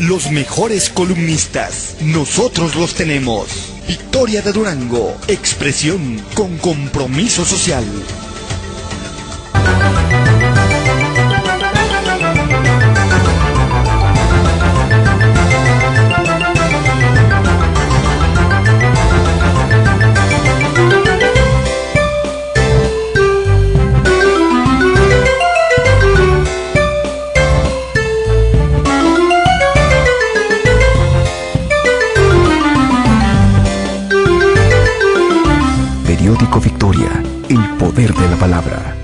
Los mejores columnistas, nosotros los tenemos. Victoria de Durango, expresión con compromiso social. Palabra.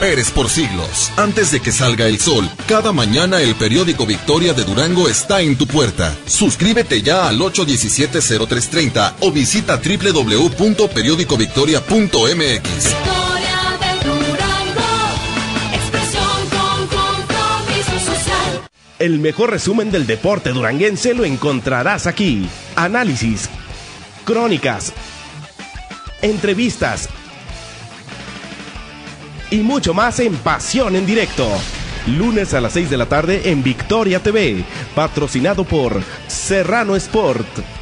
Esperes por siglos. Antes de que salga el sol, cada mañana el periódico Victoria de Durango está en tu puerta. Suscríbete ya al 817-0330 o visita www.periodicovictoria.mx. Victoria de Durango, expresión con compromiso social. El mejor resumen del deporte duranguense lo encontrarás aquí. Análisis, crónicas, entrevistas y mucho más en Pasión en Directo. Lunes a las 6 de la tarde en Victoria TV, patrocinado por Serrano Sport.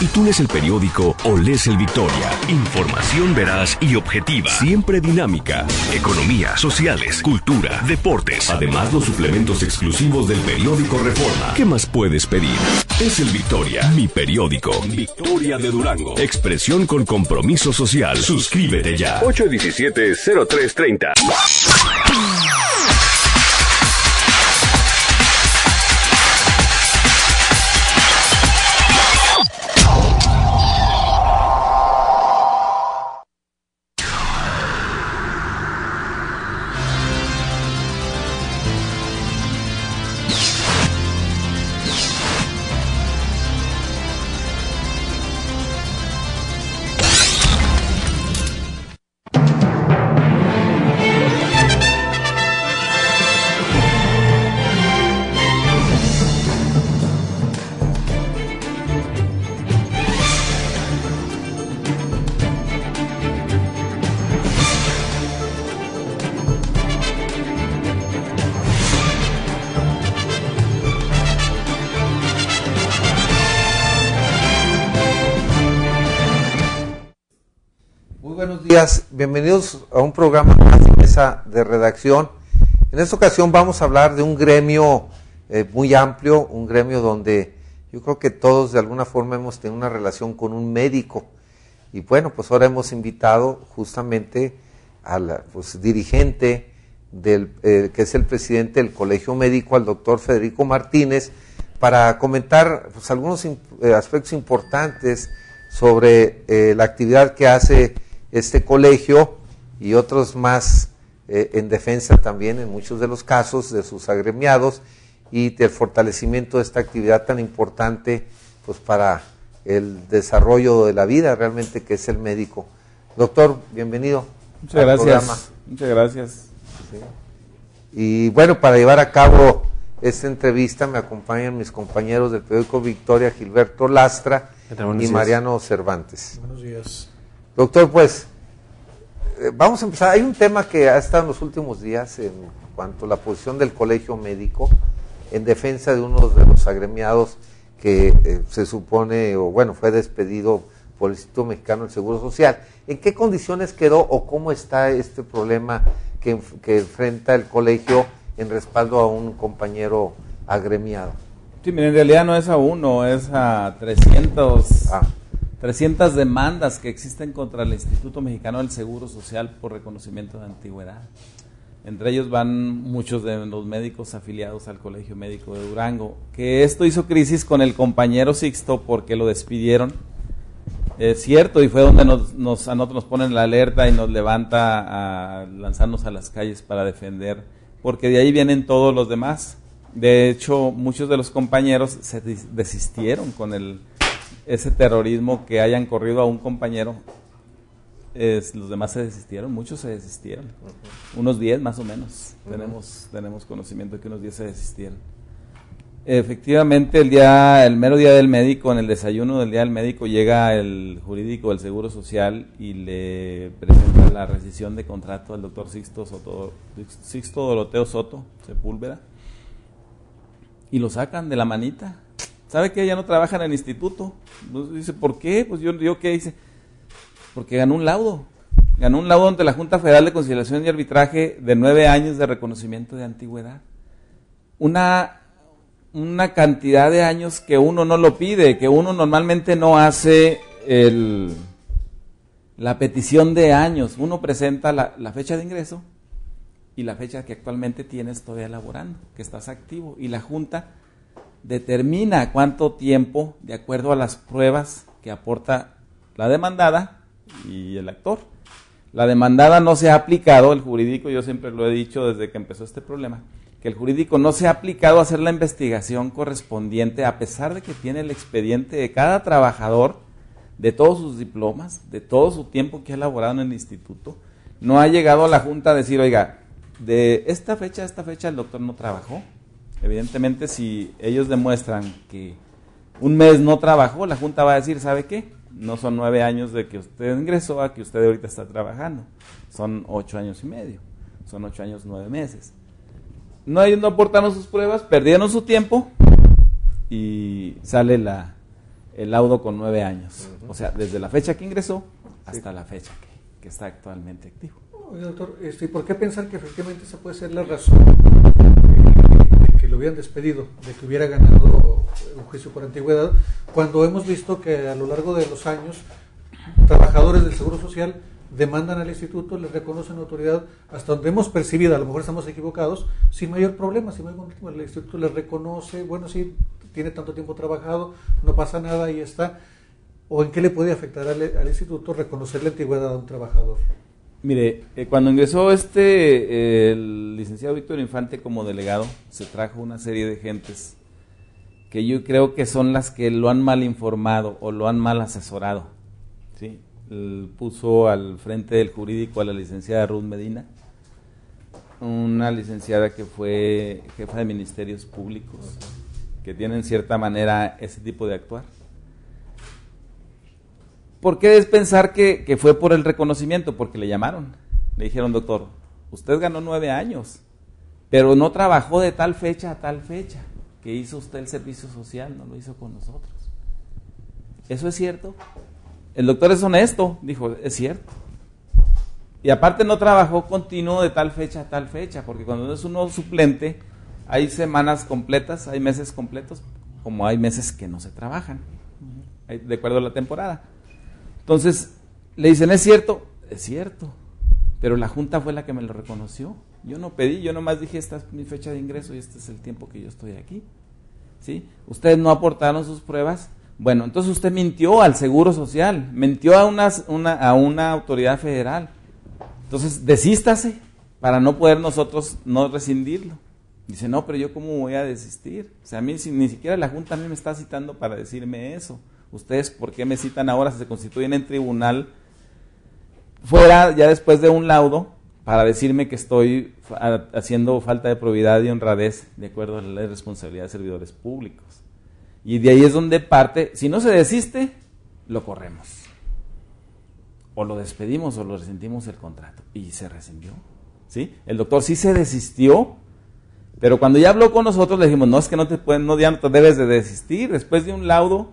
Y tú lees el periódico o lees el Victoria. Información veraz y objetiva. Siempre dinámica. Economía, sociales, cultura, deportes. Además, los suplementos exclusivos del periódico Reforma. ¿Qué más puedes pedir? Es el Victoria, mi periódico. Victoria de Durango. Expresión con compromiso social. Suscríbete ya. 817-0330. Bienvenidos a un programa de mesa de redacción. En esta ocasión vamos a hablar de un gremio eh, muy amplio, un gremio donde yo creo que todos de alguna forma hemos tenido una relación con un médico. Y bueno, pues ahora hemos invitado justamente al pues, dirigente del, eh, que es el presidente del Colegio Médico, al doctor Federico Martínez, para comentar pues, algunos eh, aspectos importantes sobre la actividad que hace este colegio y otros más eh, en defensa también en muchos de los casos de sus agremiados y del fortalecimiento de esta actividad tan importante pues para el desarrollo de la vida realmente que es el médico. Doctor, bienvenido. Muchas al gracias. programa. Muchas gracias. Y bueno, para llevar a cabo esta entrevista me acompañan mis compañeros del periódico Victoria, Gilberto Lastra y Mariano Cervantes. Buenos días. Doctor, pues eh, vamos a empezar. Hay un tema que ha estado en los últimos días en cuanto a la posición del colegio médico en defensa de uno de los agremiados que eh, se supone, o bueno, fue despedido por el Instituto Mexicano del Seguro Social. ¿En qué condiciones quedó o cómo está este problema que, enf- que enfrenta el colegio en respaldo a un compañero agremiado? Sí, mira, en realidad no es a uno, es a 300, Ah. 300 demandas que existen contra el Instituto Mexicano del Seguro Social por reconocimiento de antigüedad. Entre ellos van muchos de los médicos afiliados al Colegio Médico de Durango. Que esto hizo crisis con el compañero Sixto porque lo despidieron. Es cierto, y fue donde nos, nos- a nosotros nos ponen la alerta y nos levanta a lanzarnos a las calles para defender, porque de ahí vienen todos los demás. De hecho, muchos de los compañeros se desistieron con el, ese terrorismo que hayan corrido a un compañero. Es- los demás se desistieron, muchos se desistieron. Unos 10 más o menos. tenemos, tenemos conocimiento de que unos 10 se desistieron. Efectivamente, el día, el mero día del médico, en el desayuno del día del médico, llega el jurídico del Seguro Social y le presenta la rescisión de contrato al doctor Sixto, Soto, Sixto Doroteo Soto Sepúlveda y lo sacan de la manita. ¿Sabe que ya no trabaja en el instituto? Pues dice, ¿por qué? Pues yo, yo qué hice. Porque ganó un laudo. Ganó un laudo ante la Junta Federal de Conciliación y Arbitraje de nueve años de reconocimiento de antigüedad. Una, una cantidad de años que uno no lo pide, que uno normalmente no hace el, la petición de años. Uno presenta la, la fecha de ingreso y la fecha que actualmente tienes todavía laborando, que estás activo. Y la Junta determina cuánto tiempo, de acuerdo a las pruebas que aporta la demandada y el actor. La demandada no se ha aplicado, el jurídico, yo siempre lo he dicho desde que empezó este problema, que el jurídico no se ha aplicado a hacer la investigación correspondiente a pesar de que tiene el expediente de cada trabajador, de todos sus diplomas, de todo su tiempo que ha elaborado en el instituto. No ha llegado a la Junta a decir, oiga, de esta fecha a esta fecha el doctor no trabajó. Evidentemente, si ellos demuestran que un mes no trabajó, la Junta va a decir, ¿sabe qué? No son nueve años de que usted ingresó a que usted ahorita está trabajando. Son ocho años y medio. Son ocho años, nueve meses. No, ellos no aportaron sus pruebas, perdieron su tiempo y sale la, el laudo con nueve años. O sea, desde la fecha que ingresó hasta la fecha que, que está actualmente activo. Oye, doctor, este, ¿y ¿por qué pensar que efectivamente esa puede ser la razón lo hubieran despedido, de que hubiera ganado un juicio por antigüedad, cuando hemos visto que a lo largo de los años trabajadores del Seguro Social demandan al instituto, les reconocen autoridad, hasta donde hemos percibido, a lo mejor estamos equivocados, sin mayor problema, sin mayor problema, el instituto les reconoce, bueno, sí, tiene tanto tiempo trabajado, no pasa nada, ahí está. ¿O en qué le puede afectar al, al instituto reconocer la antigüedad a un trabajador? Mire, eh, cuando ingresó este, eh, el licenciado Víctor Infante como delegado, se trajo una serie de gentes que yo creo que son las que lo han mal informado o lo han mal asesorado. ¿sí? Puso al frente del jurídico a la licenciada Ruth Medina, una licenciada que fue jefa de ministerios públicos, que tiene en cierta manera ese tipo de actuar. ¿Por qué es pensar que, que fue por el reconocimiento? Porque le llamaron. Le dijeron, doctor, usted ganó nueve años, pero no trabajó de tal fecha a tal fecha que hizo usted el servicio social, no lo hizo con nosotros. ¿Eso es cierto? El doctor es honesto, dijo, es cierto. Y aparte no trabajó continuo de tal fecha a tal fecha, porque cuando es uno suplente, hay semanas completas, hay meses completos, como hay meses que no se trabajan, de acuerdo a la temporada. Entonces, le dicen, ¿es cierto? Es cierto. Pero la Junta fue la que me lo reconoció. Yo no pedí, yo nomás dije, esta es mi fecha de ingreso y este es el tiempo que yo estoy aquí. ¿Sí? Ustedes no aportaron sus pruebas. Bueno, entonces usted mintió al Seguro Social, mintió a una, una- a una autoridad federal. Entonces, desístase para no poder nosotros no rescindirlo. Dice, no, pero yo cómo voy a desistir. O sea, a mí si, ni siquiera la Junta a mí me está citando para decirme eso. Ustedes, ¿por qué me citan ahora si se constituyen en tribunal fuera ya después de un laudo para decirme que estoy haciendo falta de probidad y honradez de acuerdo a la ley de responsabilidad de servidores públicos? Y de ahí es donde parte, si no se desiste, lo corremos. O lo despedimos o lo rescindimos el contrato. Y se rescindió. ¿Sí? El doctor sí se desistió, pero cuando ya habló con nosotros le dijimos, no, es que no te pueden, no, ya no te debes de desistir. Después de un laudo,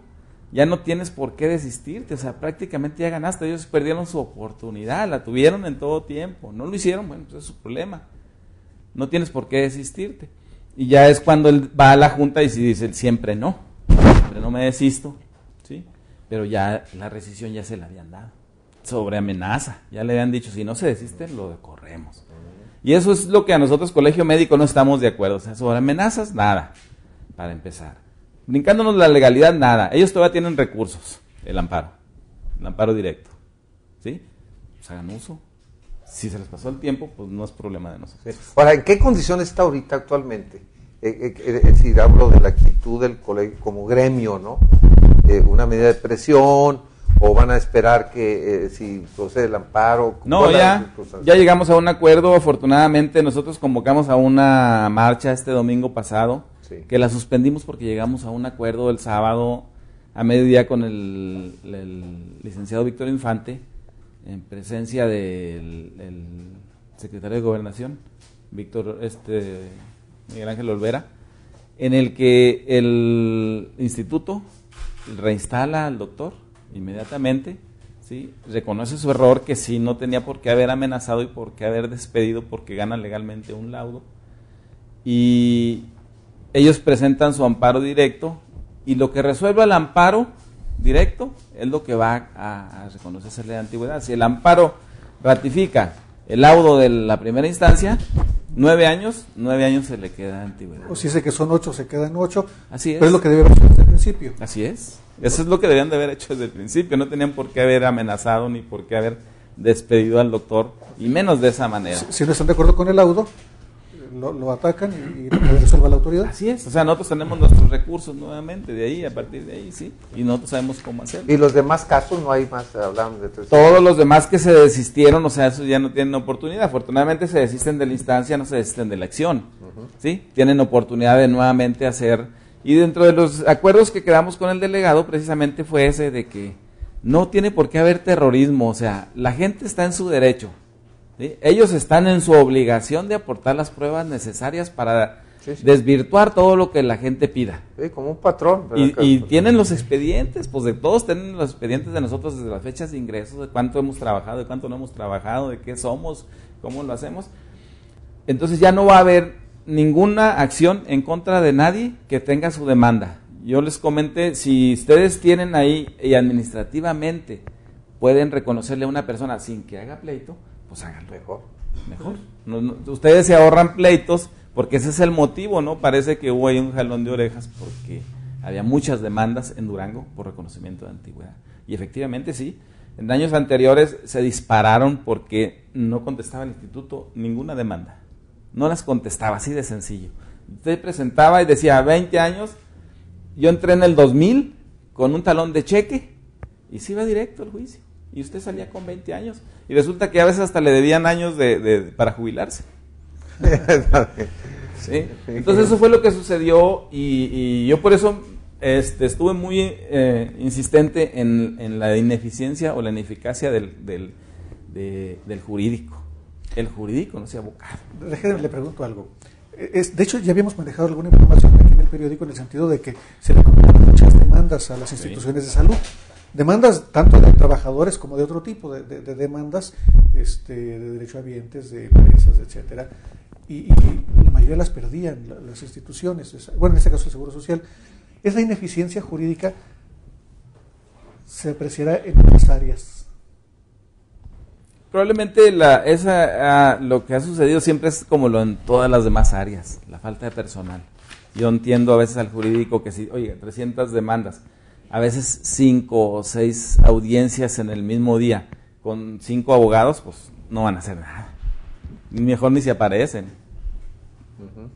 ya no tienes por qué desistirte. O sea, prácticamente ya ganaste. Ellos perdieron su oportunidad, la tuvieron en todo tiempo. No lo hicieron, bueno, pues es su problema. No tienes por qué desistirte. Y ya es cuando él va a la junta y dice, siempre no, siempre no me desisto. ¿sí? Pero ya la rescisión ya se la habían dado. Sobre amenaza. Ya le habían dicho, si no se desiste, lo corremos. Y eso es lo que a nosotros, colegio médico, no estamos de acuerdo. O sea, sobre amenazas, nada, para empezar. Brincándonos la legalidad, nada. Ellos todavía tienen recursos, el amparo, el amparo directo. ¿Sí? Pues hagan uso. Si se les pasó el tiempo, pues no es problema de nosotros. Ahora, ¿en qué condición está ahorita actualmente? Eh, eh, eh, es decir, hablo de la actitud del colegio como gremio, ¿no? Eh, ¿Una medida de presión? ¿O van a esperar que eh, si procede el amparo? No, ¿Cuál es la ya, ya llegamos a un acuerdo. Afortunadamente, nosotros convocamos a una marcha este domingo pasado, Que la suspendimos porque llegamos a un acuerdo el sábado a mediodía con el, licenciado Víctor Infante, en presencia del el secretario de Gobernación, Víctor este, Miguel Ángel Olvera, en el que el instituto reinstala al doctor inmediatamente, ¿sí? reconoce su error que sí no tenía por qué haber amenazado y por qué haber despedido porque gana legalmente un laudo. Y ellos presentan su amparo directo y lo que resuelva el amparo directo es lo que va a, a reconocerse la antigüedad. Si el amparo ratifica el laudo de la primera instancia, nueve años, nueve años se le queda de antigüedad. O si dice que son ocho, se quedan ocho. Así es. Pero es lo que debe hacer desde el principio. Así es. Eso es lo que debían de haber hecho desde el principio. No tenían por qué haber amenazado ni por qué haber despedido al doctor, y menos de esa manera. Si, si no están de acuerdo con el laudo, lo, lo atacan y, y lo resuelva la autoridad. Así es. O sea, nosotros tenemos nuestros recursos nuevamente de ahí, a partir de ahí, sí. Y nosotros sabemos cómo hacerlo. Y los demás casos no hay más, hablaban de tres. Todos los demás que se desistieron, o sea, esos ya no tienen oportunidad. Afortunadamente se desisten de la instancia, no se desisten de la acción. ¿Sí? Tienen oportunidad de nuevamente hacer. Y dentro de los acuerdos que quedamos con el delegado, precisamente fue ese de que no tiene por qué haber terrorismo. O sea, la gente está en su derecho. ¿Sí? Ellos están en su obligación de aportar las pruebas necesarias para Sí, sí. desvirtuar todo lo que la gente pida. Sí, como un patrón. Y, y tienen los expedientes, pues de todos tienen los expedientes de nosotros desde las fechas de ingresos, de cuánto hemos trabajado, de cuánto no hemos trabajado, de qué somos, cómo lo hacemos. Entonces ya no va a haber ninguna acción en contra de nadie que tenga su demanda. Yo les comenté, si ustedes tienen ahí y administrativamente pueden reconocerle a una persona sin que haga pleito, pues háganlo Mejor. mejor. Ustedes se ahorran pleitos porque ese es el motivo, ¿no? Parece que hubo ahí un jalón de orejas porque había muchas demandas en Durango por reconocimiento de antigüedad. Y efectivamente sí, en años anteriores se dispararon porque no contestaba el instituto ninguna demanda. No las contestaba, así de sencillo. Usted presentaba y decía 20 años, yo entré en el 2000 con un talón de cheque y se iba directo al juicio. Y usted salía con 20 años. Y resulta que a veces hasta le debían años de, de- para jubilarse. ¿sí? Entonces eso fue lo que sucedió y, y yo por eso este, estuve muy eh, insistente en, en la ineficiencia o la ineficacia del, del, de- del jurídico. El jurídico, no sea abogado. Déjenme le pregunto algo. Eh, Es, de hecho, ya habíamos manejado alguna información aquí en el periódico en el sentido de que se le muchas demandas a las instituciones de salud. Demandas tanto de trabajadores como de otro tipo de, de- de demandas este, de derecho a ambientes, de empresas, etcétera. Y, la mayoría las perdían la- las instituciones. Es- Bueno, en este caso el Seguro Social. Esa ineficiencia jurídica se apreciará en otras áreas. Probablemente la, esa, ah, lo que ha sucedido siempre es como lo en todas las demás áreas, la falta de personal. Yo entiendo a veces al jurídico que si, oye, 300 demandas, a veces 5 o 6 audiencias en el mismo día con 5 abogados, pues no van a hacer nada. Mejor ni se aparecen.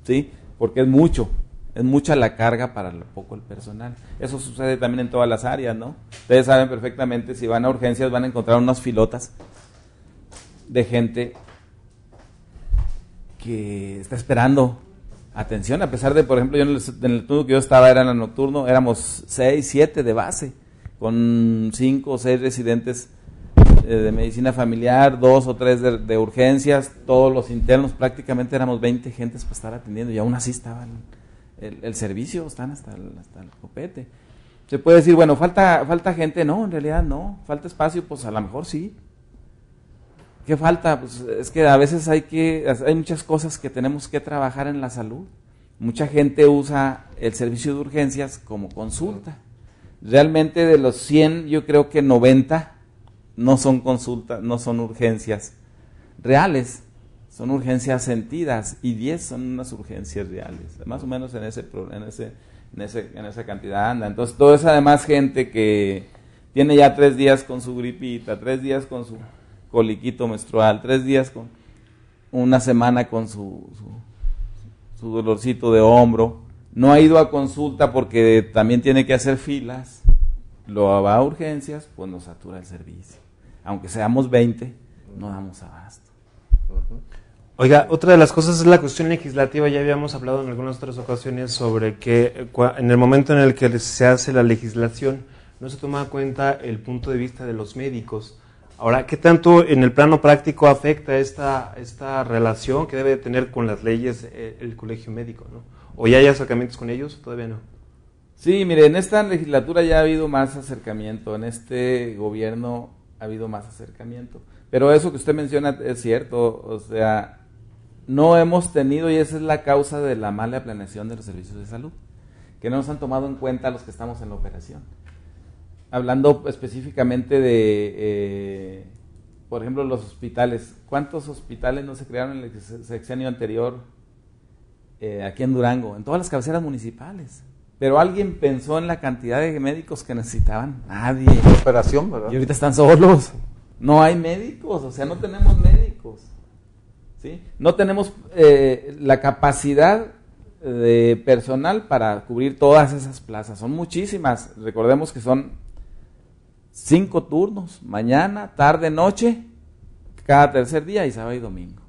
¿Sí? Porque es mucho, es mucha la carga para lo poco el personal. Eso sucede también en todas las áreas, ¿no? Ustedes saben perfectamente, si van a urgencias van a encontrar unas filotas de gente que está esperando atención, a pesar de, por ejemplo, yo en el, en el turno que yo estaba era en el nocturno, éramos seis, siete de base, con cinco o seis residentes eh, de medicina familiar, dos o tres de, de urgencias, todos los internos, prácticamente éramos 20 gentes para estar atendiendo y aún así estaban, el, el servicio están hasta el, hasta el copete. Se puede decir, bueno, falta, falta gente, no, en realidad no, falta espacio, pues a lo mejor sí, ¿Qué falta? Pues es que a veces hay que hay muchas cosas que tenemos que trabajar en la salud. Mucha gente usa el servicio de urgencias como consulta. Realmente de los 100, yo creo que 90 no son consultas, no son urgencias reales, son urgencias sentidas y 10 son unas urgencias reales. Más o menos en ese en ese en ese en esa cantidad anda. Entonces, toda esa demás gente que tiene ya tres días con su gripita, tres días con su coliquito menstrual, tres días con una semana con su, su, dolorcito de hombro, no ha ido a consulta porque también tiene que hacer filas, lo va a urgencias, pues nos satura el servicio. Aunque seamos 20, no damos abasto. Oiga, otra de las cosas es la cuestión legislativa. Ya habíamos hablado en algunas otras ocasiones sobre que eh, en el momento en el que se hace la legislación no se toma en cuenta el punto de vista de los médicos. Ahora, ¿qué tanto en el plano práctico afecta esta, esta relación que debe tener con las leyes eh, el colegio médico? ¿no? ¿O ya hay acercamientos con ellos? Todavía no. Sí, mire, en esta legislatura ya ha habido más acercamiento, en este gobierno ha habido más acercamiento. Pero eso que usted menciona es cierto, o sea, no hemos tenido, y esa es la causa de la mala planeación de los servicios de salud, que no nos han tomado en cuenta los que estamos en la operación. Hablando específicamente de, eh, por ejemplo, los hospitales. ¿Cuántos hospitales no se crearon en el sexenio anterior eh, aquí en Durango? En todas las cabeceras municipales. Pero alguien pensó en la cantidad de médicos que necesitaban. Nadie. Operación, ¿verdad? Y ahorita están solos. No hay médicos, o sea, no tenemos médicos. ¿sí? No tenemos eh, la capacidad de personal para cubrir todas esas plazas. Son muchísimas. Recordemos que son cinco turnos, mañana, tarde, noche, cada tercer día y sábado y domingo.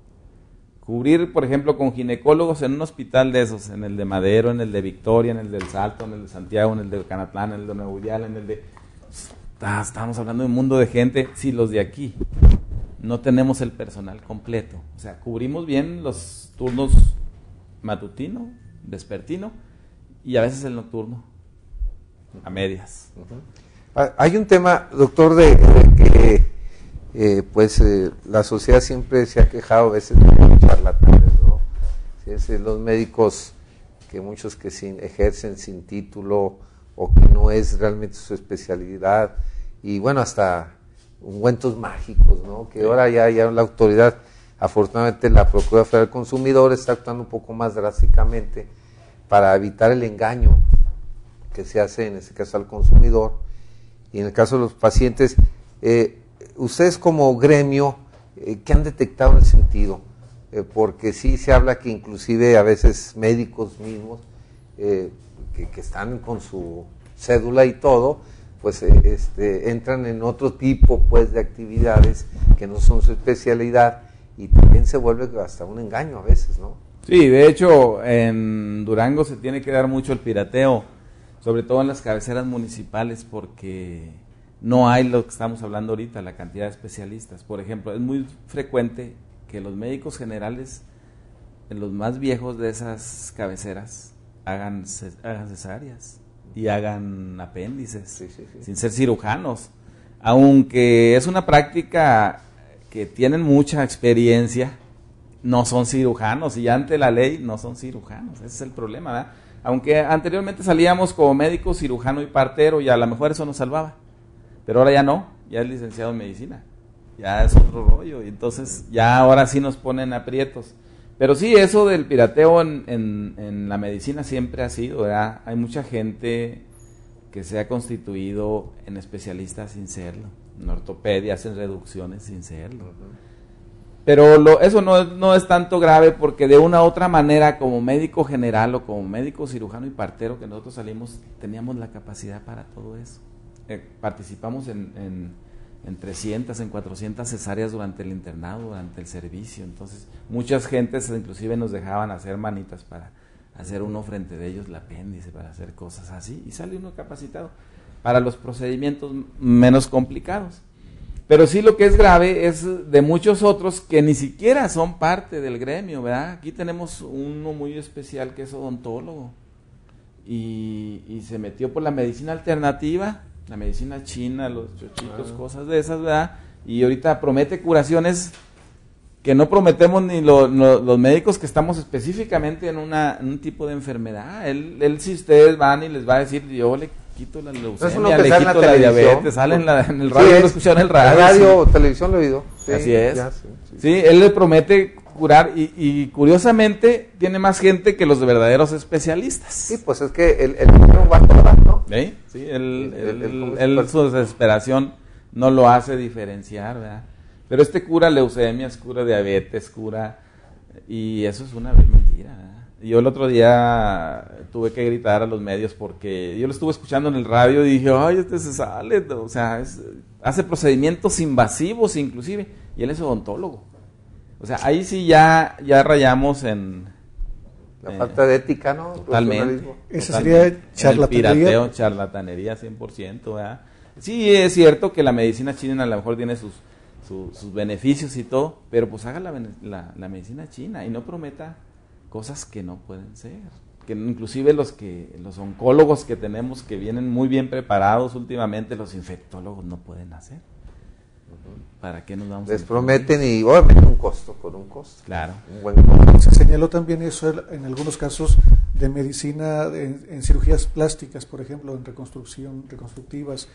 Cubrir, por ejemplo, con ginecólogos en un hospital de esos, en el de Madero, en el de Victoria, en el del Salto, en el de Santiago, en el de Canatlán, en el de Nuevo Ideal, en el de... Estamos hablando de un mundo de gente, si los de aquí no tenemos el personal completo. O sea, cubrimos bien los turnos matutino, vespertino y a veces el nocturno, a medias. Hay un tema, doctor, de, de que eh, pues eh, la sociedad siempre se ha quejado a veces de los charlatanes, ¿no? Es, eh, los médicos que muchos que sin, ejercen sin título o que no es realmente su especialidad y bueno, hasta ungüentos mágicos, ¿no? Que ahora ya, ya la autoridad, afortunadamente la Procuraduría Federal del Consumidor está actuando un poco más drásticamente para evitar el engaño que se hace en este caso al consumidor y en el caso de los pacientes, eh, ustedes como gremio, eh, ¿qué han detectado el sentido? Eh, porque sí se habla que inclusive a veces médicos mismos eh, que, que están con su cédula y todo, pues eh, este, entran en otro tipo pues de actividades que no son su especialidad y también se vuelve hasta un engaño a veces, ¿no? Sí, de hecho, en Durango se tiene que dar mucho el pirateo, sobre todo en las cabeceras municipales, porque no hay lo que estamos hablando ahorita, la cantidad de especialistas. Por ejemplo, es muy frecuente que los médicos generales, los más viejos de esas cabeceras, hagan, ce- hagan cesáreas y hagan apéndices, Sí, sí, sí. sin ser cirujanos. Aunque es una práctica que tienen mucha experiencia, no son cirujanos y ante la ley no son cirujanos. Ese es el problema, ¿verdad? Aunque anteriormente salíamos como médico, cirujano y partero y a lo mejor eso nos salvaba. Pero ahora ya no, ya es licenciado en medicina. Ya es otro rollo y entonces ya ahora sí nos ponen aprietos. Pero sí, eso del pirateo en, en- la medicina siempre ha sido, ¿verdad? Hay mucha gente que se ha constituido en especialistas sin serlo. En ortopedia hacen reducciones sin serlo. Pero lo, eso no, no es tanto grave porque de una u otra manera, como médico general o como médico cirujano y partero que nosotros salimos, teníamos la capacidad para todo eso. Eh, participamos en, en, en 300, en 400 cesáreas durante el internado, durante el servicio. Entonces, muchas gentes inclusive nos dejaban hacer manitas para hacer uno frente de ellos el apéndice, para hacer cosas así. Y sale uno capacitado para los procedimientos menos complicados. Pero sí lo que es grave es de muchos otros que ni siquiera son parte del gremio, ¿verdad? Aquí tenemos uno muy especial que es odontólogo y, y se metió por la medicina alternativa, la medicina china, los chochitos, cosas de esas, ¿verdad? Y ahorita promete curaciones que no prometemos ni lo- los médicos que estamos específicamente en, una, en un tipo de enfermedad. Él, él si ustedes van y les va a decir, yo le quito la leucemia, le la quito la televisión. diabetes, sale en, la- en el Sí, radio, es. lo escucharon en el radio. sí. televisión lo he oído. Sí, Así es. ya, sí, sí. Sí, él le promete curar y, y curiosamente tiene más gente que los verdaderos especialistas. Sí, pues es que el, el ¿no? ¿Sí? Sí, su desesperación no lo hace diferenciar, ¿verdad? Pero este cura leucemias, cura diabetes, cura... Y eso es una mentira, ¿verdad? Yo el otro día tuve que gritar a los medios porque yo lo estuve escuchando en el radio y dije, ay, este se sale, o sea, es- hace procedimientos invasivos inclusive, y él es odontólogo. O sea, ahí sí ya, ya rayamos en... La eh, falta de ética, ¿no? Totalmente. Esa sería charlatanería. El pirateo, charlatanería 100%, ¿verdad? Sí, es cierto que la medicina china a lo mejor tiene sus, su- sus beneficios y todo, pero pues haga la- la medicina china y no prometa cosas que no pueden ser. Que inclusive los que los oncólogos que tenemos que vienen muy bien preparados últimamente, los infectólogos no pueden hacer. ¿Para qué nos vamos a Les prometen y obviamente un costo, con un costo. Claro. Un buen costo. Se señaló también eso en algunos casos de medicina en, en cirugías plásticas, por ejemplo, en reconstrucción, reconstructivas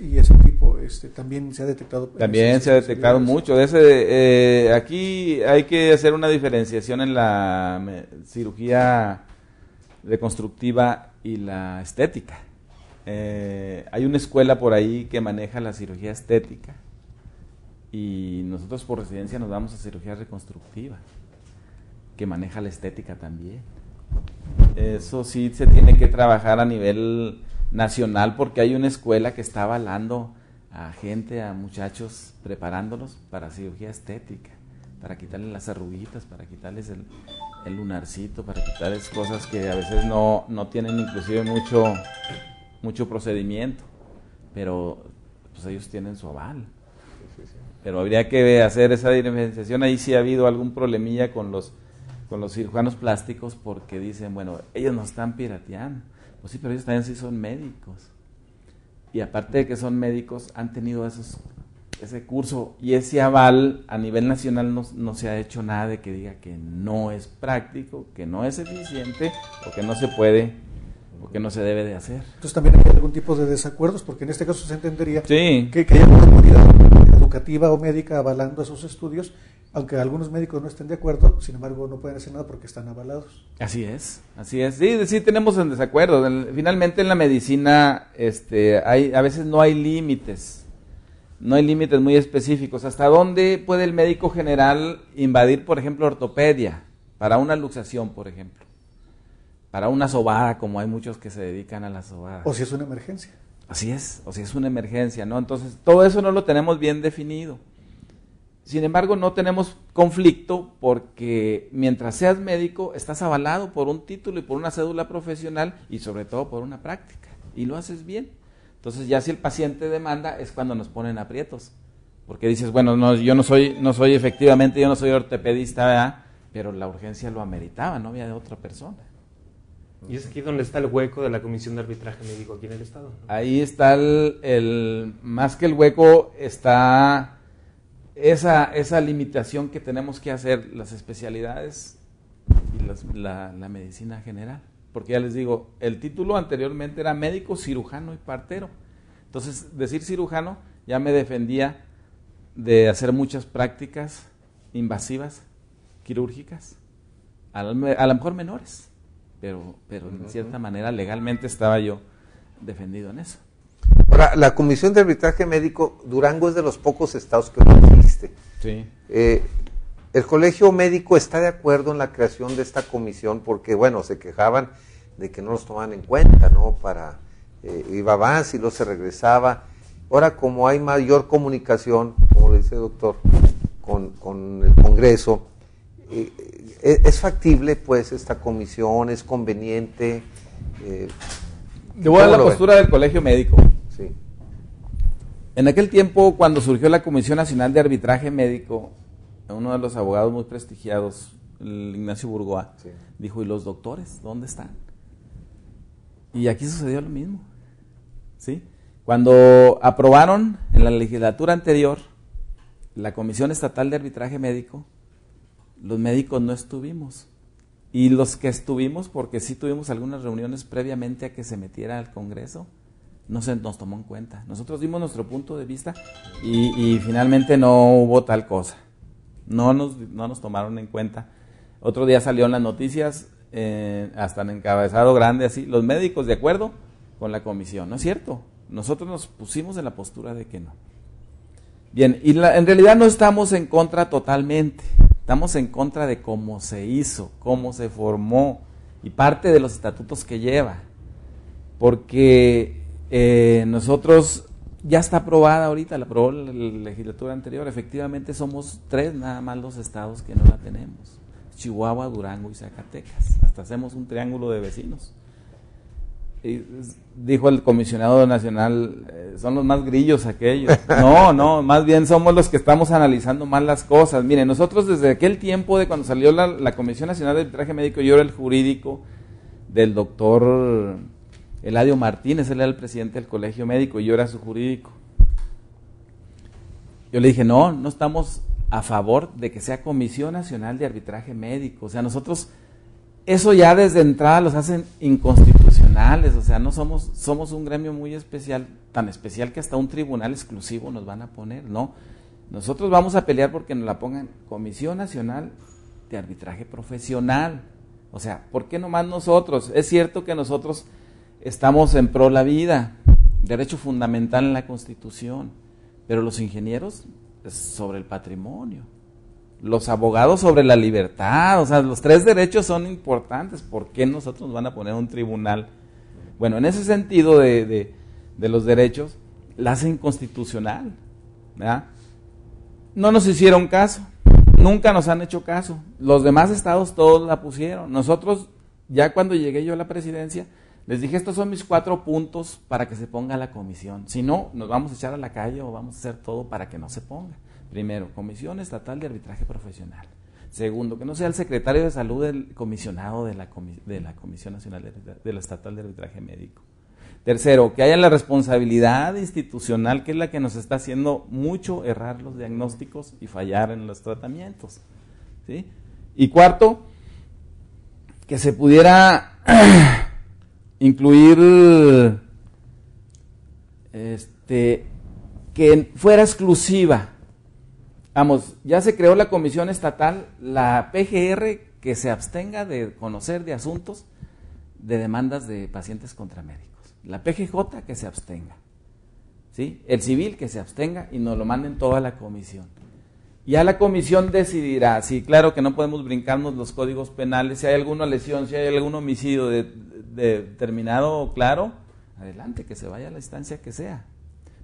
y, ese tipo, este, también se ha detectado. También se ha detectado mucho. De ese, eh, aquí hay que hacer una diferenciación en la cirugía reconstructiva y la estética. Eh, hay una escuela por ahí que maneja la cirugía estética y nosotros por residencia nos vamos a cirugía reconstructiva, que maneja la estética también. Eso sí se tiene que trabajar a nivel nacional porque hay una escuela que está avalando a gente, a muchachos, preparándolos para cirugía estética, para quitarles las arruguitas, para quitarles el, el lunarcito, para quitarles cosas que a veces no, no tienen inclusive mucho, mucho procedimiento, pero pues ellos tienen su aval. Pero habría que hacer esa diferenciación. Ahí sí ha habido algún problemilla con los, con los cirujanos plásticos porque dicen, bueno, ellos no están pirateando. Pues sí, pero ellos también sí son médicos. Y aparte de que son médicos, han tenido esos, ese curso y ese aval a nivel nacional no, no se ha hecho nada de que diga que no es práctico, que no es eficiente o que no se puede o que no se debe de hacer. Entonces también hay algún tipo de desacuerdos, porque en este caso se entendería Sí. que, que haya una comunidad educativa o médica avalando esos estudios, aunque algunos médicos no estén de acuerdo, sin embargo no pueden hacer nada porque están avalados. Así es, así es. Sí, sí tenemos en desacuerdo. En- Finalmente en la medicina este, hay, a veces no hay límites. No hay límites muy específicos. ¿Hasta dónde puede el médico general invadir, por ejemplo, ortopedia? Para una luxación, por ejemplo. Para una sobada, como hay muchos que se dedican a la sobada. O si es una emergencia. Así es, o si es una emergencia, ¿no? Entonces, todo eso no lo tenemos bien definido. Sin embargo, no tenemos conflicto porque mientras seas médico, estás avalado por un título y por una cédula profesional y sobre todo por una práctica. Y lo haces bien. Entonces, ya si el paciente demanda, es cuando nos ponen aprietos. Porque dices, bueno, no, yo no soy, no soy efectivamente, yo no soy ortopedista, ¿verdad? pero la urgencia lo ameritaba, no había de otra persona. Y es aquí donde está el hueco de la Comisión de Arbitraje Médico aquí en el Estado. ¿no? Ahí está el, el- más que el hueco, está esa, esa limitación que tenemos que hacer las especialidades y las- la, la medicina general. Porque ya les digo, el título anteriormente era médico, cirujano y partero. Entonces, decir cirujano ya me defendía de hacer muchas prácticas invasivas, quirúrgicas, a lo, a lo mejor menores, pero, pero en cierta manera legalmente estaba yo defendido en eso. Ahora, la Comisión de Arbitraje Médico, Durango es de los pocos estados que no existe. Sí. Eh, el colegio médico está de acuerdo en la creación de esta comisión porque, bueno, se quejaban de que no los tomaban en cuenta, ¿no? Para, eh, iba avance y luego se regresaba. Ahora, como hay mayor comunicación, como le dice el doctor, con, con el Congreso, eh, eh, ¿es factible, pues, esta comisión? ¿Es conveniente? Eh, Le voy a dar ¿cómo la ven? postura del colegio médico. En aquel tiempo, cuando surgió la Comisión Nacional de Arbitraje Médico, uno de los abogados muy prestigiados, el Ignacio Burgoa, Sí. dijo, ¿y los doctores? ¿Dónde están? Y aquí sucedió lo mismo. ¿Sí? Cuando aprobaron en la legislatura anterior la Comisión Estatal de Arbitraje Médico, los médicos no estuvimos. Y los que estuvimos, porque sí tuvimos algunas reuniones previamente a que se metiera al Congreso, no se nos tomó en cuenta. Nosotros dimos nuestro punto de vista y, finalmente no hubo tal cosa. No nos, no nos tomaron en cuenta. Otro día salió en las noticias, eh, hasta en encabezado grande así, los médicos de acuerdo con la comisión. No es cierto. Nosotros nos pusimos en la postura de que no. Bien, y en realidad no estamos en contra totalmente. Estamos en contra de cómo se hizo, cómo se formó y parte de los estatutos que lleva. Porque eh, nosotros ya está aprobada ahorita, la aprobó la legislatura anterior. Efectivamente, somos tres nada más los estados que no la tenemos: Chihuahua, Durango y Zacatecas. Hasta hacemos un triángulo de vecinos. Y, dijo el comisionado nacional, eh, son los más grillos aquellos. No, no, más bien somos los que estamos analizando mal las cosas. Miren, nosotros desde aquel tiempo de cuando salió la, la Comisión Nacional de Arbitraje Médico, yo era el jurídico del doctor Eladio Martínez, él era el presidente del colegio médico y yo era su jurídico. Yo le dije, no, no estamos a favor de que sea Comisión Nacional de Arbitraje Médico. O sea, nosotros eso ya desde entrada los hacen inconstitucionales, o sea, no somos, somos un gremio muy especial, tan especial que hasta un tribunal exclusivo nos van a poner, no. Nosotros vamos a pelear porque nos la pongan Comisión Nacional de Arbitraje Profesional. O sea, ¿por qué nomás nosotros? Es cierto que nosotros estamos en pro la vida, derecho fundamental en la Constitución, pero los ingenieros sobre el patrimonio, los abogados sobre la libertad, o sea, los tres derechos son importantes, ¿por qué nosotros nos van a poner un tribunal? Bueno, en ese sentido de, de- los derechos, la hacen constitucional, ¿verdad? No nos hicieron caso, nunca nos han hecho caso, los demás estados todos la pusieron, nosotros ya cuando llegué yo a la presidencia, les dije, estos son mis cuatro puntos para que se ponga la comisión. Si no, nos vamos a echar a la calle o vamos a hacer todo para que no se ponga. Primero, Comisión Estatal de Arbitraje Profesional. Segundo, que no sea el secretario de salud el comisionado de la, Comisión Nacional de, de la Estatal de Arbitraje Médico. Tercero, que haya la responsabilidad institucional, que es la que nos está haciendo mucho errar los diagnósticos y fallar en los tratamientos. ¿sí? Y cuarto, que se pudiera incluir este que fuera exclusiva. Vamos, ya se creó la comisión estatal, la PGR que se abstenga de conocer de asuntos de demandas de pacientes contra médicos. La PGJ que se abstenga. ¿Sí? El civil que se abstenga y nos lo manden toda la comisión. Ya la comisión decidirá, sí, claro que no podemos brincarnos los códigos penales, si hay alguna lesión, si hay algún homicidio de, de- determinado, claro, adelante, que se vaya a la instancia que sea.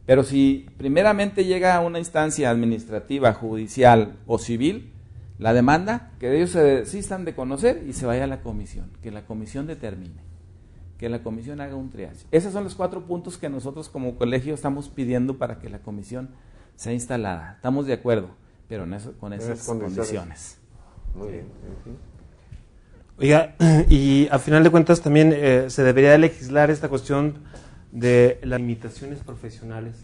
Pero si primeramente llega a una instancia administrativa, judicial o civil, la demanda, que ellos se desistan de conocer y se vaya a la comisión, que la comisión determine, que la comisión haga un triage. Esos son los cuatro puntos que nosotros como colegio estamos pidiendo para que la comisión sea instalada. Estamos de acuerdo, pero en eso- con esas condiciones. condiciones. Muy bien. sí. Oiga, y a final de cuentas también eh, se debería legislar esta cuestión de las limitaciones profesionales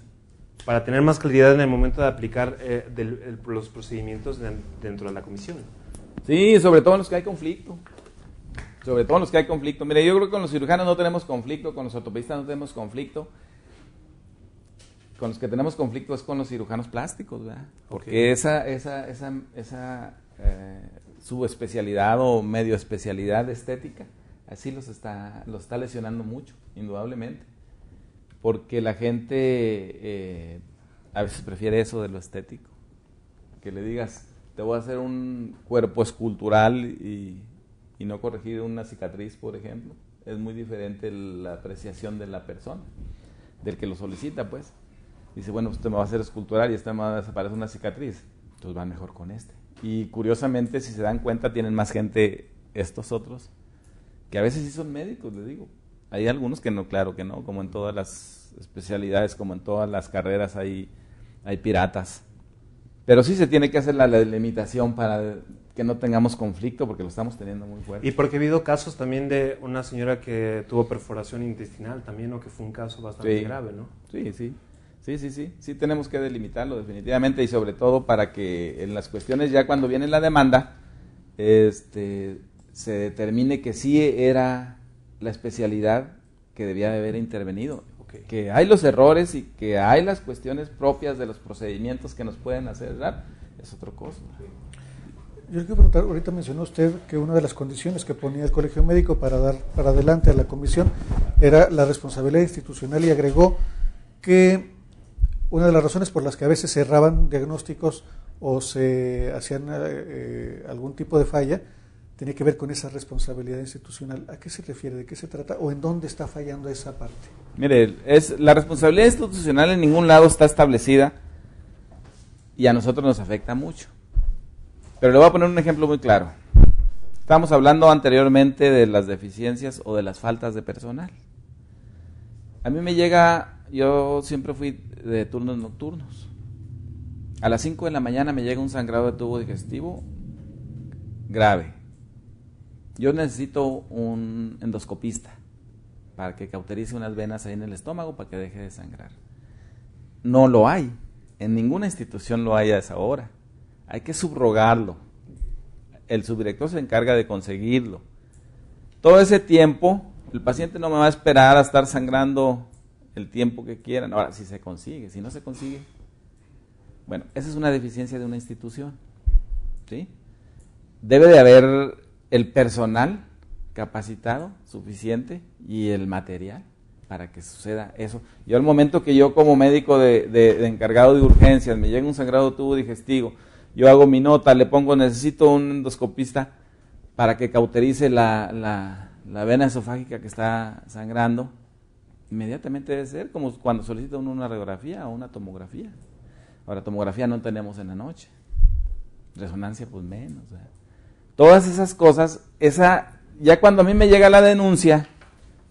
para tener más claridad en el momento de aplicar eh, del- el- los procedimientos de- dentro de la comisión. Sí, sobre todo en los que hay conflicto. Sobre todo en los que hay conflicto. Mire, yo creo que con los cirujanos no tenemos conflicto, con los ortopedistas no tenemos conflicto. Con los que tenemos conflicto es con los cirujanos plásticos, ¿verdad? Porque esa, esa, esa, esa eh, subespecialidad o medio especialidad estética, así los está, los está lesionando mucho, indudablemente. Porque la gente eh, a veces prefiere eso de lo estético que le digas, te voy a hacer un cuerpo escultural y, y no corregir una cicatriz, por ejemplo. Es muy diferente la apreciación de la persona, del que lo solicita, pues. Dice, bueno, usted me va a hacer escultural y este me va a desaparecer una cicatriz. Entonces va mejor con este. Y curiosamente, si se dan cuenta, tienen más gente estos otros, que a veces sí son médicos, les digo. Hay algunos que no, claro que no, como en todas las especialidades, como en todas las carreras hay, hay piratas. Pero sí se tiene que hacer la, la delimitación para que no tengamos conflicto, porque lo estamos teniendo muy fuerte. Y porque ha habido casos también de una señora que tuvo perforación intestinal también, ¿no? que fue un caso bastante Sí. grave, ¿no? Sí, sí. Sí, sí, sí. Sí tenemos que delimitarlo definitivamente y sobre todo para que en las cuestiones ya cuando viene la demanda este se determine que sí era la especialidad que debía de haber intervenido. Que hay los errores y que hay las cuestiones propias de los procedimientos que nos pueden hacer errar, es otra cosa. Yo le quiero preguntar, ahorita mencionó usted que una de las condiciones que ponía el Colegio Médico para dar para adelante a la comisión era la responsabilidad institucional y agregó que una de las razones por las que a veces se erraban diagnósticos o se hacían eh, eh, algún tipo de falla tenía que ver con esa responsabilidad institucional. ¿A qué se refiere? ¿De qué se trata? ¿O en dónde está fallando esa parte? Mire, es, la responsabilidad institucional en ningún lado está establecida y a nosotros nos afecta mucho. Pero le voy a poner un ejemplo muy claro. Estábamos hablando anteriormente de las deficiencias o de las faltas de personal. A mí me llega, yo siempre fui de turnos nocturnos. A las 5 de la mañana me llega un sangrado de tubo digestivo grave. Yo necesito un endoscopista para que cauterice unas venas ahí en el estómago para que deje de sangrar. No lo hay. En ninguna institución lo hay a esa hora. Hay que subrogarlo. El subdirector se encarga de conseguirlo. Todo ese tiempo, el paciente no me va a esperar a estar sangrando el tiempo que quieran. Ahora, si se consigue, si no se consigue. Bueno, esa es una deficiencia de una institución. ¿Sí? Debe de haber el personal capacitado suficiente y el material. para que suceda eso. Yo al momento que yo como médico de, de- de encargado de urgencias me llega un sangrado tubo digestivo, yo hago mi nota, le pongo necesito un endoscopista para que cauterice la, la- la vena esofágica que está sangrando, inmediatamente debe ser como cuando solicita uno una radiografía o una tomografía. Ahora, tomografía no tenemos en la noche, resonancia pues menos. Todas esas cosas, esa, ya cuando a mí me llega la denuncia,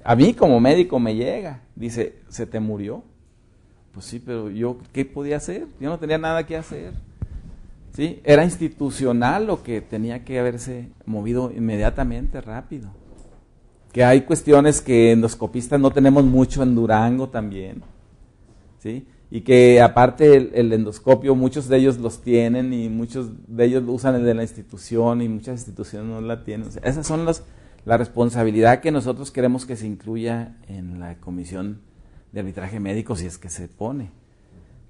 a mí como médico me llega, dice, ¿se te murió? Pues sí, pero yo, ¿qué podía hacer? Yo no tenía nada que hacer. ¿Sí? Era institucional lo que tenía que haberse movido inmediatamente, rápido. Que hay cuestiones que endoscopistas no tenemos mucho en Durango también. ¿Sí? Y que aparte el, endoscopio, muchos de ellos los tienen y muchos de ellos lo usan el de la institución y muchas instituciones no la tienen. O sea, esas son las, la responsabilidad que nosotros queremos que se incluya en la comisión de arbitraje médico si es que se pone.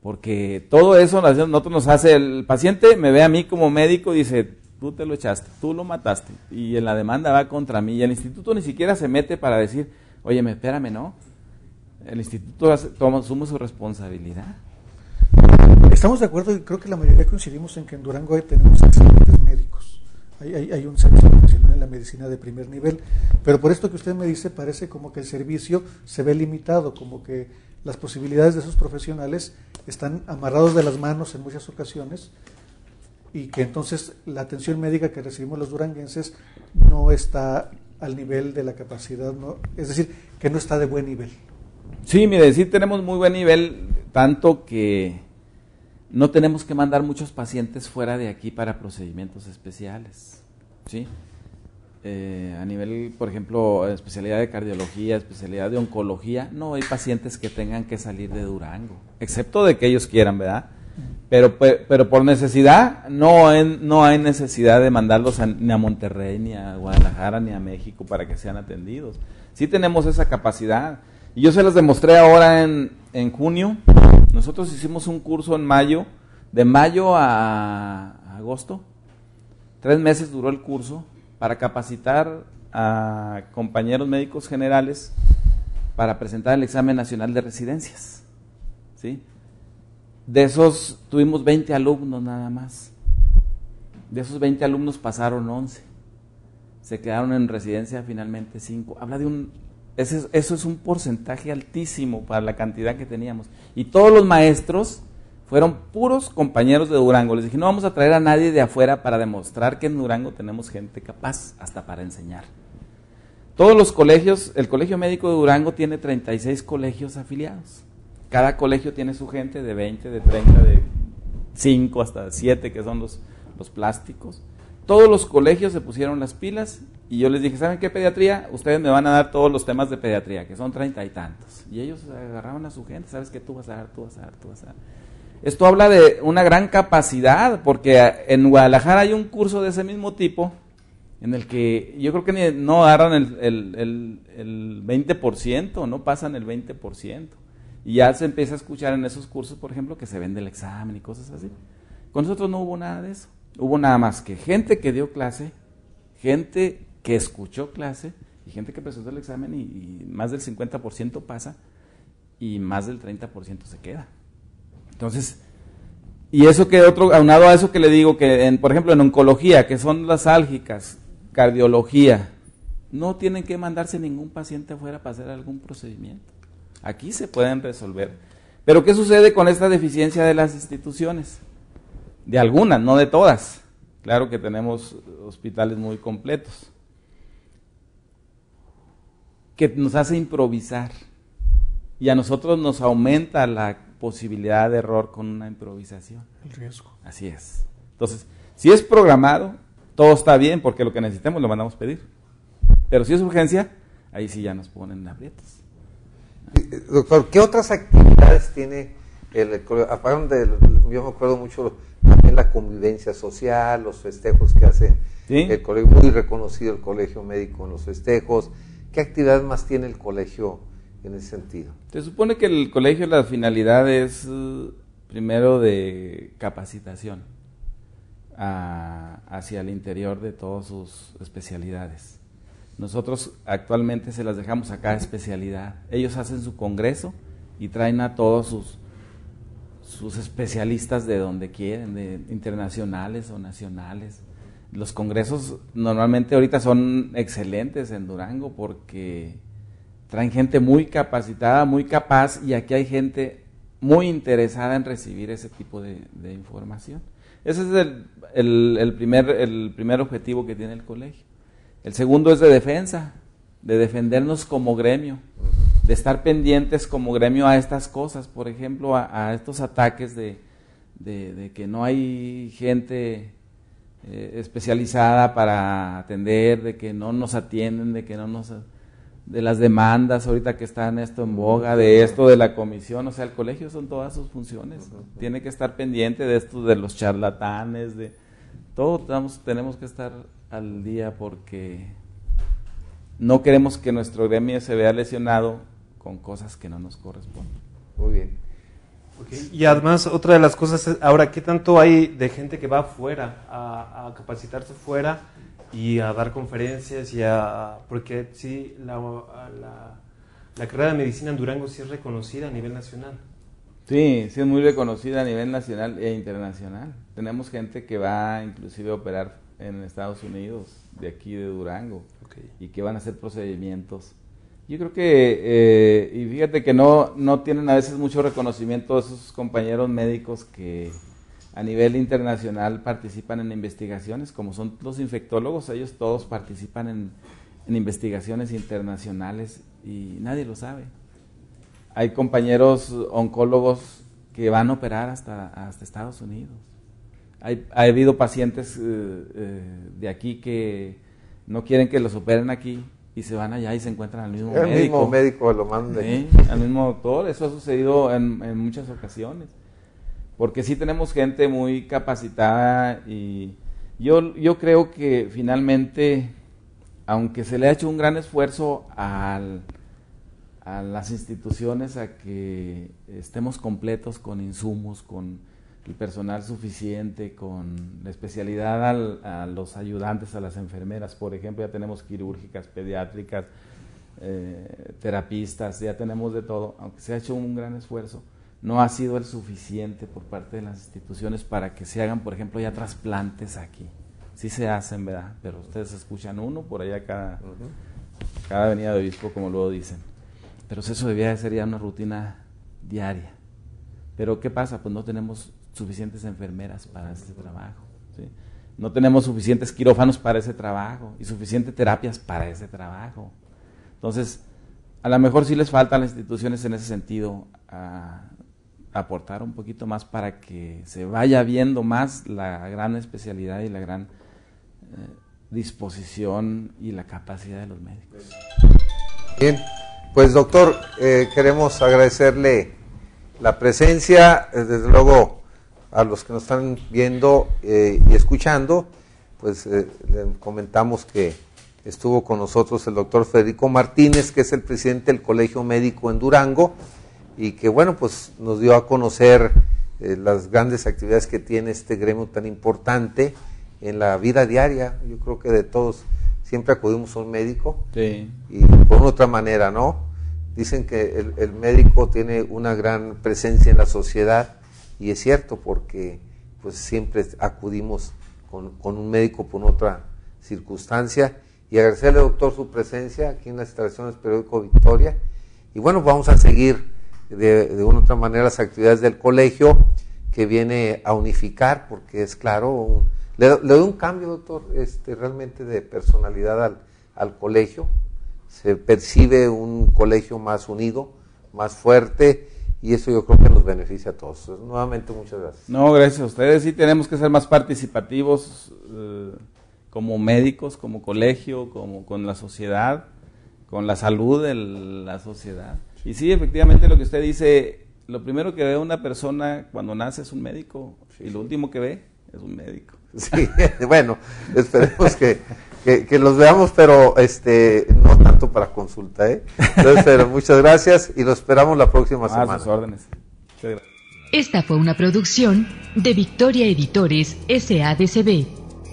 Porque todo eso nosotros nos hace, el paciente me ve a mí como médico y dice, tú te lo echaste, tú lo mataste. Y en la demanda va contra mí. Y el instituto ni siquiera se mete para decir, oye, espérame, ¿no? El instituto toma, asume su responsabilidad. Estamos de acuerdo y creo que la mayoría coincidimos en que en Durango tenemos excelentes médicos. Hay, hay- hay un centro nacional en la medicina de primer nivel, pero por esto que usted me dice parece como que el servicio se ve limitado, como que las posibilidades de esos profesionales están amarrados de las manos en muchas ocasiones y que entonces la atención médica que recibimos los duranguenses no está al nivel de la capacidad, ¿no? es decir, que no está de buen nivel. Sí, mire, sí tenemos muy buen nivel, tanto que no tenemos que mandar muchos pacientes fuera de aquí para procedimientos especiales. ¿sí? Eh, a nivel, por ejemplo, especialidad de cardiología, especialidad de oncología, no hay pacientes que tengan que salir de Durango, excepto de que ellos quieran, ¿verdad? Pero, pe- pero por necesidad, no no hay necesidad de mandarlos a- ni a Monterrey, ni a Guadalajara, ni a México para que sean atendidos. Sí tenemos esa capacidad. Y yo se las demostré ahora en, en junio. Nosotros hicimos un curso en mayo, de mayo a agosto. Tres meses duró el curso para capacitar a compañeros médicos generales para presentar el examen nacional de residencias. ¿sí? De esos tuvimos 20 alumnos nada más. De esos 20 alumnos pasaron 11. Se quedaron en residencia finalmente 5. Habla de un... ese es- eso es un porcentaje altísimo para la cantidad que teníamos. Y todos los maestros fueron puros compañeros de Durango. Les dije, no vamos a traer a nadie de afuera para demostrar que en Durango tenemos gente capaz, hasta para enseñar. Todos los colegios, el Colegio Médico de Durango tiene 36 colegios afiliados. Cada colegio tiene su gente de 20, de 30, de 5 hasta 7, que son los, los plásticos. Todos los colegios se pusieron las pilas y yo les dije, ¿saben qué pediatría? Ustedes me van a dar todos los temas de pediatría, que son treinta y tantos. Y ellos agarraron a su gente, ¿sabes qué? Tú vas a dar, tú vas a dar, tú vas a dar. Esto habla de una gran capacidad, porque en Guadalajara hay un curso de ese mismo tipo, en el que yo creo que ni- no agarran el, el, el, el 20%, no pasan el 20%. Y ya se empieza a escuchar en esos cursos, por ejemplo, que se vende el examen y cosas así. Con nosotros no hubo nada de eso. Hubo nada más que gente que dio clase, gente que escuchó clase y gente que presentó el examen y, más del 50% pasa y más del 30% se queda. Entonces, y eso que otro, aunado a eso que le digo, que en, por ejemplo en oncología, que son las álgicas, cardiología, no tienen que mandarse ningún paciente afuera para hacer algún procedimiento. Aquí se pueden resolver. Pero ¿qué sucede con esta deficiencia de las instituciones? De algunas, no de todas. Claro que tenemos hospitales muy completos. Que nos hace improvisar. Y a nosotros nos aumenta la posibilidad de error con una improvisación. El riesgo. Así es. Entonces, si es programado, todo está bien porque lo que necesitemos lo mandamos pedir. Pero si es urgencia, ahí sí ya nos ponen aprietos. Doctor, ¿qué otras actividades tiene el colegio? Aparte yo me acuerdo mucho también la convivencia social, los festejos que hace ¿Sí? el colegio, muy reconocido el colegio médico en los festejos. ¿Qué actividad más tiene el colegio en ese sentido? Se supone que el colegio la finalidad es eh, primero de capacitación a- hacia el interior de todas sus especialidades. Nosotros actualmente se las dejamos a cada especialidad. Ellos hacen su congreso y traen a todos sus, sus especialistas de donde quieren, de internacionales o nacionales. Los congresos normalmente ahorita son excelentes en Durango porque traen gente muy capacitada, muy capaz y aquí hay gente muy interesada en recibir ese tipo de, información. Ese es el- el primer, el primer objetivo que tiene el colegio. El segundo es de defensa, de defendernos como gremio, de estar pendientes como gremio a estas cosas, por ejemplo, a, estos ataques de, de- que no hay gente eh, especializada para atender, de que no nos atienden, de que no nos de las demandas ahorita que están esto en boga, de esto de la comisión, o sea, el colegio son todas sus funciones, tiene que estar pendiente de esto de los charlatanes, de todo tenemos que estar al día porque no queremos que nuestro gremio se vea lesionado con cosas que no nos corresponden. Muy bien. Y además, otra de las cosas es, ahora, ¿qué tanto hay de gente que va afuera a, a capacitarse fuera y a dar conferencias? y a, Porque sí, la, la, la carrera de medicina en Durango sí es reconocida a nivel nacional. Sí, sí es muy reconocida a nivel nacional e internacional. Tenemos gente que va inclusive a operar en Estados Unidos, de aquí de Durango, y que van a hacer procedimientos. Yo creo que, eh, y fíjate que no, no tienen a veces mucho reconocimiento esos compañeros médicos que a nivel internacional participan en investigaciones, como son los infectólogos, ellos todos participan en, en investigaciones internacionales y nadie lo sabe. Hay compañeros oncólogos que van a operar hasta, hasta Estados Unidos. Hay, ha habido pacientes eh, eh, de aquí que no quieren que los operen aquí y se van allá y se encuentran al mismo El médico. mismo médico lo manda. Sí, al mismo doctor. Eso ha sucedido en, en muchas ocasiones. Porque sí tenemos gente muy capacitada y yo, yo creo que finalmente, aunque se le ha hecho un gran esfuerzo al, a las instituciones a que estemos completos con insumos, con el personal suficiente, con la especialidad al- a los ayudantes, a las enfermeras, por ejemplo, ya tenemos quirúrgicas, pediátricas, eh, terapistas, ya tenemos de todo, aunque se ha hecho un gran esfuerzo, no ha sido el suficiente por parte de las instituciones para que se hagan, por ejemplo, ya trasplantes aquí. Sí se hacen, ¿verdad? Pero ustedes escuchan uno por allá cada, cada avenida de obispo, como luego dicen. Pero eso debía de ser ya una rutina diaria. Pero ¿qué pasa? Pues no tenemos suficientes enfermeras para ese trabajo. No tenemos suficientes quirófanos para ese trabajo y suficientes terapias para ese trabajo. Entonces, a lo mejor sí les falta a las instituciones en ese sentido a aportar un poquito más para que se vaya viendo más la gran especialidad y la gran eh, disposición y la capacidad de los médicos. Bien, pues doctor, eh, queremos agradecerle la presencia, eh, desde luego a los que nos están viendo eh, y escuchando, pues eh, le comentamos que estuvo con nosotros el doctor Federico Martínez, que es el presidente del Colegio Médico en Durango, y que bueno, pues nos dio a conocer eh, las grandes actividades que tiene este gremio tan importante en la vida diaria. Yo creo que de todos siempre acudimos a un médico Sí. y por otra manera, ¿no? Dicen que el, el médico tiene una gran presencia en la sociedad y es cierto porque pues siempre acudimos con, un médico por otra circunstancia. Y agradecerle doctor su presencia aquí en las instalaciones periódico Victoria. Y bueno vamos a seguir de, una u otra manera las actividades del colegio que viene a unificar porque es claro un- le, le doy un cambio doctor este realmente de personalidad al, al colegio. Se percibe un colegio más unido, más fuerte, y eso yo creo que nos beneficia a todos. Nuevamente, muchas gracias. No, gracias a ustedes. Sí tenemos que ser más participativos eh, como médicos, como colegio, como con la sociedad, con la salud de la sociedad. Y sí, efectivamente lo que usted dice, lo primero que ve una persona cuando nace es un médico y lo último que ve es un médico. Sí, bueno, esperemos que, que, que los veamos, pero este no tanto para consulta. ¿eh? Entonces, pero muchas gracias y lo esperamos la próxima A semana. sus órdenes. Esta fue una producción de Victoria Editores SADCB.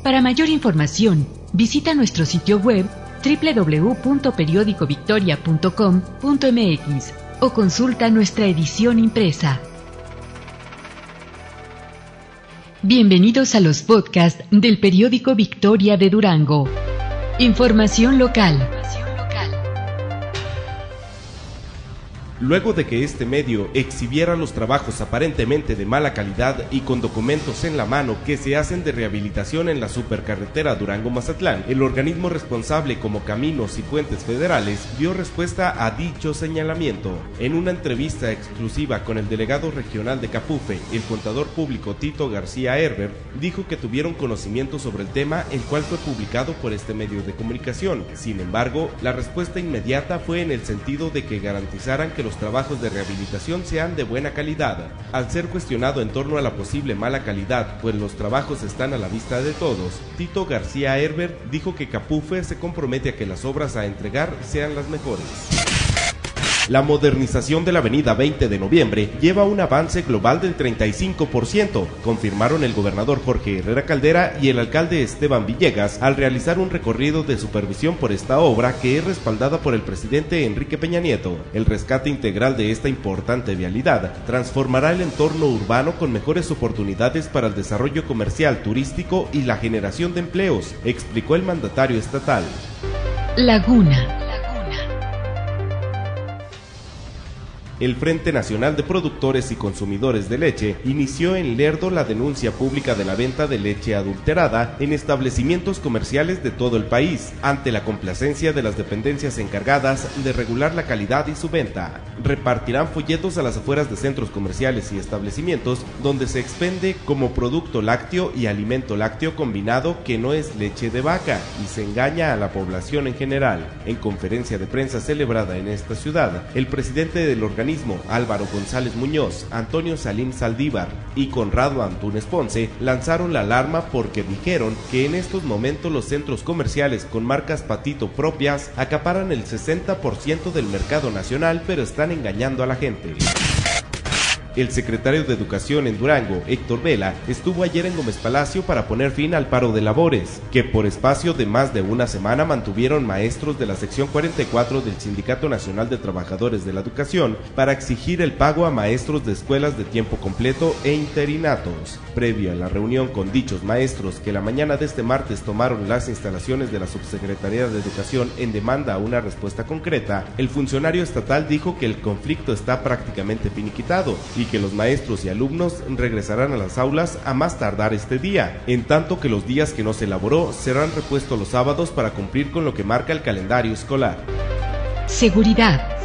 Para mayor información, visita nuestro sitio web www.periodicovictoria.com.mx o consulta nuestra edición impresa. Bienvenidos a los podcasts del periódico Victoria de Durango. Información local. Luego de que este medio exhibiera los trabajos aparentemente de mala calidad y con documentos en la mano que se hacen de rehabilitación en la supercarretera Durango-Mazatlán, el organismo responsable como Caminos y Puentes Federales dio respuesta a dicho señalamiento. En una entrevista exclusiva con el delegado regional de Capufe, el contador público Tito García Herbert dijo que tuvieron conocimiento sobre el tema, el cual fue publicado por este medio de comunicación. Sin embargo, la respuesta inmediata fue en el sentido de que garantizaran que los trabajos de rehabilitación sean de buena calidad. Al ser cuestionado en torno a la posible mala calidad, pues los trabajos están a la vista de todos, Tito García Herbert dijo que Capufe se compromete a que las obras a entregar sean las mejores. La modernización de la avenida 20 de noviembre lleva un avance global del 35%, confirmaron el gobernador Jorge Herrera Caldera y el alcalde Esteban Villegas al realizar un recorrido de supervisión por esta obra que es respaldada por el presidente Enrique Peña Nieto. El rescate integral de esta importante vialidad transformará el entorno urbano con mejores oportunidades para el desarrollo comercial, turístico y la generación de empleos, explicó el mandatario estatal. Laguna. El Frente Nacional de Productores y Consumidores de Leche inició en Lerdo la denuncia pública de la venta de leche adulterada en establecimientos comerciales de todo el país, ante la complacencia de las dependencias encargadas de regular la calidad y su venta. Repartirán folletos a las afueras de centros comerciales y establecimientos donde se expende como producto lácteo y alimento lácteo combinado que no es leche de vaca y se engaña a la población en general. En conferencia de prensa celebrada en esta ciudad, el presidente del organismo Álvaro González Muñoz, Antonio Salim Saldívar y Conrado Antunes Ponce lanzaron la alarma porque dijeron que en estos momentos los centros comerciales con marcas patito propias acaparan el 60% del mercado nacional pero están engañando a la gente. El secretario de Educación en Durango, Héctor Vela, estuvo ayer en Gómez Palacio para poner fin al paro de labores, que por espacio de más de una semana mantuvieron maestros de la sección 44 del Sindicato Nacional de Trabajadores de la Educación para exigir el pago a maestros de escuelas de tiempo completo e interinatos. Previo a la reunión con dichos maestros que la mañana de este martes tomaron las instalaciones de la Subsecretaría de Educación en demanda a una respuesta concreta, el funcionario estatal dijo que el conflicto está prácticamente finiquitado y que los maestros y alumnos regresarán a las aulas a más tardar este día, en tanto que los días que no se elaboró serán repuestos los sábados para cumplir con lo que marca el calendario escolar. Seguridad.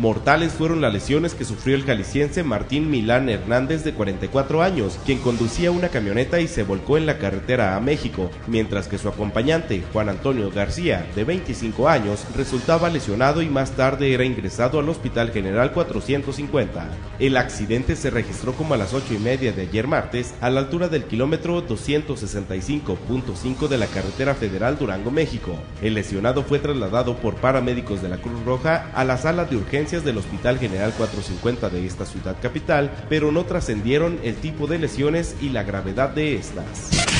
Mortales fueron las lesiones que sufrió el jalisciense Martín Milán Hernández de 44 años, quien conducía una camioneta y se volcó en la carretera a México, mientras que su acompañante, Juan Antonio García, de 25 años, resultaba lesionado y más tarde era ingresado al Hospital General 450. El accidente se registró como a las 8 y media de ayer martes, a la altura del kilómetro 265.5 de la carretera federal Durango, México. El lesionado fue trasladado por paramédicos de la Cruz Roja a la sala de urgencia del Hospital General 450 de esta ciudad capital, pero no trascendieron el tipo de lesiones y la gravedad de estas.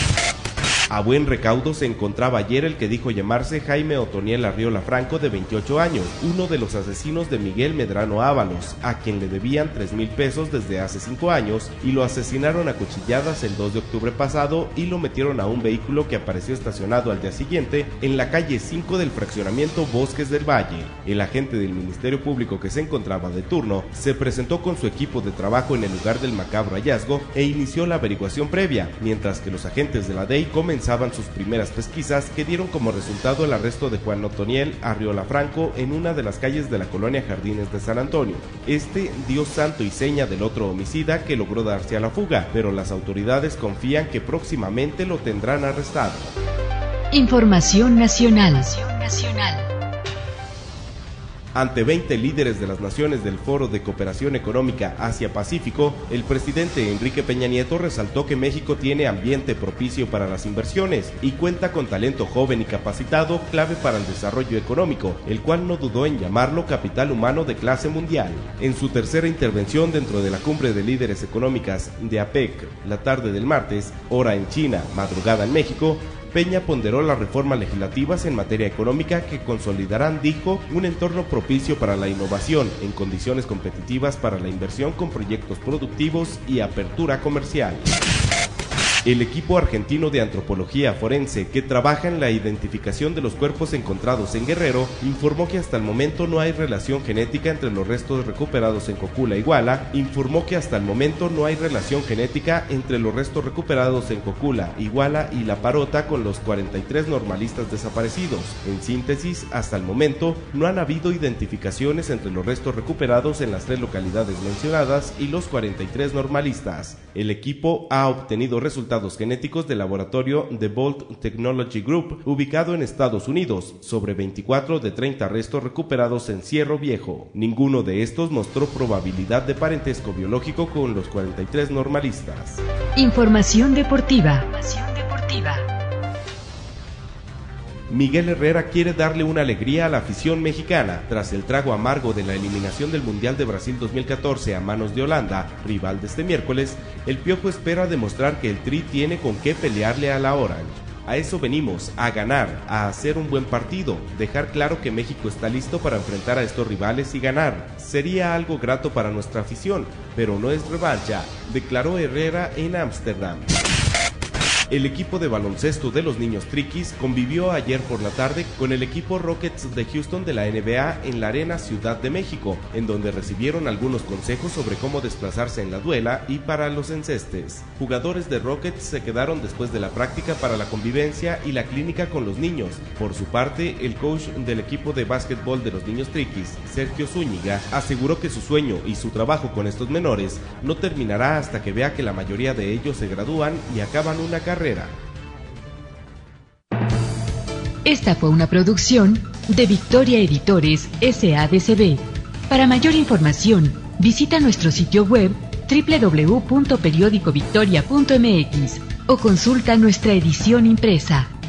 A buen recaudo se encontraba ayer el que dijo llamarse Jaime Otoniel Arriola Franco de 28 años, uno de los asesinos de Miguel Medrano Ábalos, a quien le debían 3 mil pesos desde hace 5 años y lo asesinaron a cuchilladas el 2 de octubre pasado y lo metieron a un vehículo que apareció estacionado al día siguiente en la calle 5 del fraccionamiento Bosques del Valle. El agente del Ministerio Público que se encontraba de turno se presentó con su equipo de trabajo en el lugar del macabro hallazgo e inició la averiguación previa, mientras que los agentes de la DEI comenzaron sus primeras pesquisas que dieron como resultado el arresto de Juan Otoniel Arriola Franco en una de las calles de la colonia Jardines de San Antonio. Este dio santo y seña del otro homicida que logró darse a la fuga, pero las autoridades confían que próximamente lo tendrán arrestado. Información nacional. Ante 20 líderes de las naciones del Foro de Cooperación Económica Asia-Pacífico, el presidente Enrique Peña Nieto resaltó que México tiene ambiente propicio para las inversiones y cuenta con talento joven y capacitado clave para el desarrollo económico, el cual no dudó en llamarlo capital humano de clase mundial. En su tercera intervención dentro de la cumbre de líderes económicas de APEC, la tarde del martes, hora en China, madrugada en México, Peña ponderó las reformas legislativas en materia económica que consolidarán, dijo, un entorno propicio para la innovación en condiciones competitivas para la inversión con proyectos productivos y apertura comercial. El equipo argentino de antropología forense que trabaja en la identificación de los cuerpos encontrados en Guerrero informó que hasta el momento no hay relación genética entre los restos recuperados en Cocula Iguala, informó que hasta el momento no hay relación genética entre los restos recuperados en Cocula, Iguala y La Parota con los 43 normalistas desaparecidos. En síntesis, hasta el momento no han habido identificaciones entre los restos recuperados en las tres localidades mencionadas y los 43 normalistas. El equipo ha obtenido resultados genéticos del laboratorio The Bolt Technology Group, ubicado en Estados Unidos, sobre 24 de 30 restos recuperados en Cierro Viejo. Ninguno de estos mostró probabilidad de parentesco biológico con los 43 normalistas. Información deportiva. Información deportiva. Miguel Herrera quiere darle una alegría a la afición mexicana. Tras el trago amargo de la eliminación del Mundial de Brasil 2014 a manos de Holanda, rival de este miércoles, el Piojo espera demostrar que el Tri tiene con qué pelearle a la Orange. A eso venimos, a ganar, a hacer un buen partido, dejar claro que México está listo para enfrentar a estos rivales y ganar. Sería algo grato para nuestra afición, pero no es revancha, declaró Herrera en Ámsterdam. El equipo de baloncesto de los niños Triquis convivió ayer por la tarde con el equipo Rockets de Houston de la NBA en la Arena Ciudad de México, en donde recibieron algunos consejos sobre cómo desplazarse en la duela y para los encestes. Jugadores de Rockets se quedaron después de la práctica para la convivencia y la clínica con los niños. Por su parte, el coach del equipo de básquetbol de los niños Triquis, Sergio Zúñiga, aseguró que su sueño y su trabajo con estos menores no terminará hasta que vea que la mayoría de ellos se gradúan y acaban una Esta fue una producción de Victoria Editores SADCB. Para mayor información, visita nuestro sitio web www.periodicovictoria.mx o consulta nuestra edición impresa.